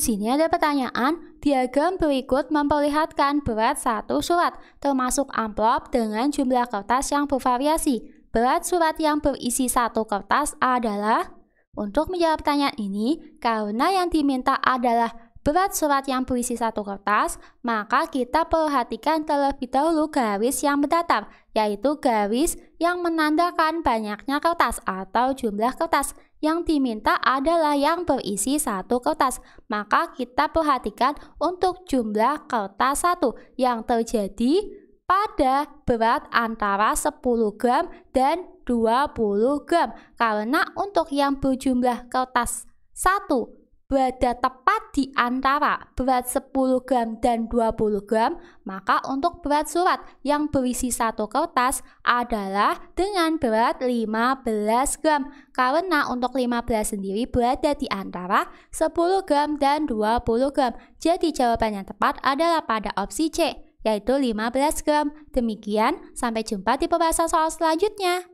sini ada pertanyaan, diagram berikut memperlihatkan berat satu surat, termasuk amplop dengan jumlah kertas yang bervariasi. Berat surat yang berisi satu kertas adalah untuk menjawab pertanyaan ini, karena yang diminta adalah berat surat yang berisi satu kertas, maka kita perhatikan terlebih dahulu garis yang mendatar, yaitu garis yang menandakan banyaknya kertas atau jumlah kertas. Yang diminta adalah yang berisi satu kertas, maka kita perhatikan untuk jumlah kertas satu yang terjadi pada berat antara 10 gram dan 20 gram karena untuk yang berjumlah kertas 1 berada tepat di antara berat 10 gram dan 20 gram, maka untuk berat surat yang berisi satu kertas adalah dengan berat 15 gram. Karena untuk 15 sendiri berada di antara 10 gram dan 20 gram. Jadi jawaban yang tepat adalah pada opsi C, yaitu 15 gram. Demikian, sampai jumpa di pembahasan soal selanjutnya.